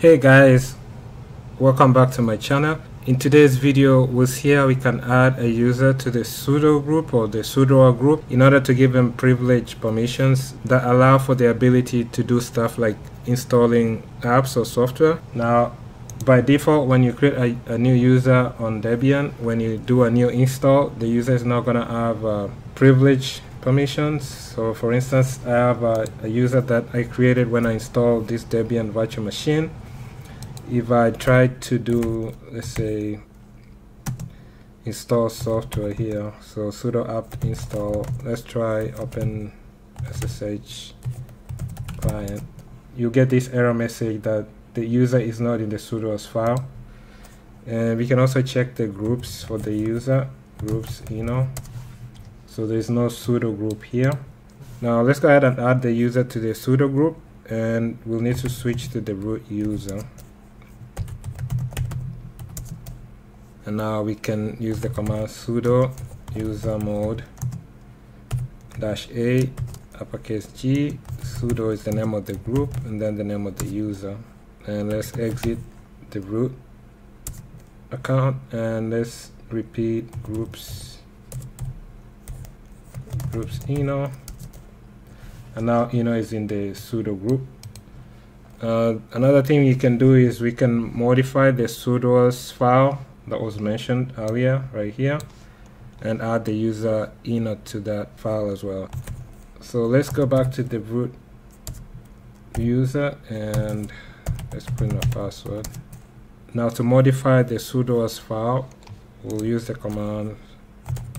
Hey guys, welcome back to my channel. In today's video, we'll see how we can add a user to the sudo group or the sudo group in order to give them privileged permissions that allow for the ability to do stuff like installing apps or software. Now, by default, when you create a, a new user on Debian, when you do a new install, the user is not going to have uh, privilege permissions. So for instance, I have a, a user that I created when I installed this Debian virtual machine if I try to do let's say install software here so sudo apt install let's try open SSH client. You get this error message that the user is not in the sudoers file. And we can also check the groups for the user groups you know. So there's no sudo group here. Now let's go ahead and add the user to the sudo group and we'll need to switch to the root user and now we can use the command sudo usermod dash a uppercase G. Sudo is the name of the group and then the name of the user. And let's exit the root account and let's repeat groups groups ino and now ino is in the sudo group. Uh, another thing you can do is we can modify the sudoers file that was mentioned earlier right here and add the user ino to that file as well. So let's go back to the root user and let's put in a password. Now to modify the sudoers file we'll use the command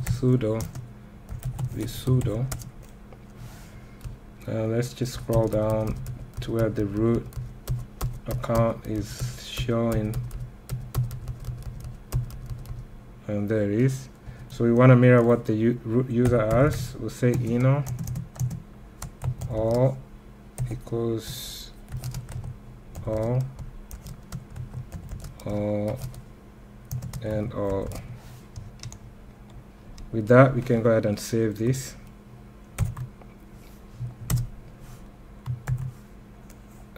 sudo sudo. And let's just scroll down to where the root account is showing and there it is. So we want to mirror what the user has we'll say ino all equals all all and all. With that we can go ahead and save this.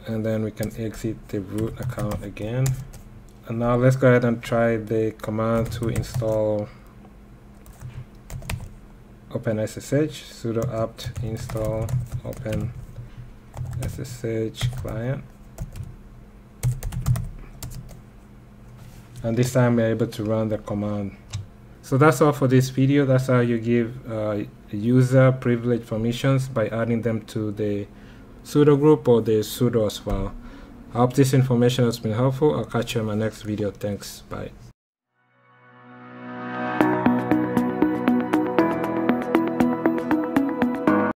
And then we can exit the root account again and now let's go ahead and try the command to install OpenSSH sudo apt install open SSH client. And this time we're able to run the command. So that's all for this video. That's how you give uh, user privilege permissions by adding them to the sudo group or the sudoers file I hope this information has been helpful. I'll catch you in my next video. Thanks. Bye.